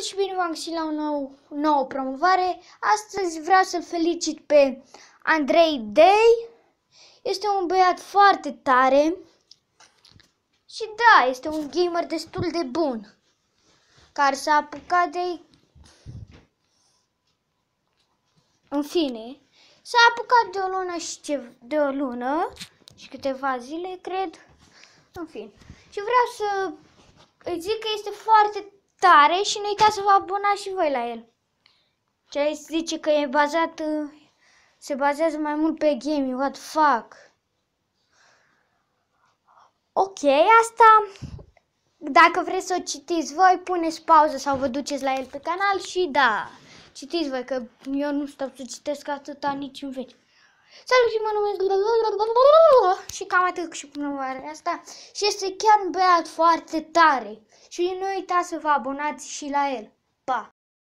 Salut și bine v-am găsit la o nou, nouă promovare. Astăzi vreau să-l felicit pe Andrei Day. Este un băiat foarte tare. Și da, este un gamer destul de bun. Care s-a apucat de... În fine, s-a apucat de o lună și ce... de o lună și câteva zile, cred. În fine. Și vreau să îi zic că este foarte tare și nu uitați să vă abonați și voi la el. Ce zice că e bazat, se bazează mai mult pe gaming, what the fuck. Ok, asta, dacă vreți să o citiți voi, puneți pauză sau vă duceți la el pe canal și da, citiți voi, că eu nu stau să citesc atâta nici în veci. Salut și mă numesc și cam atât și promovarea asta și este chiar un băiat foarte tare și nu uitați să vă abonați și la el. Pa!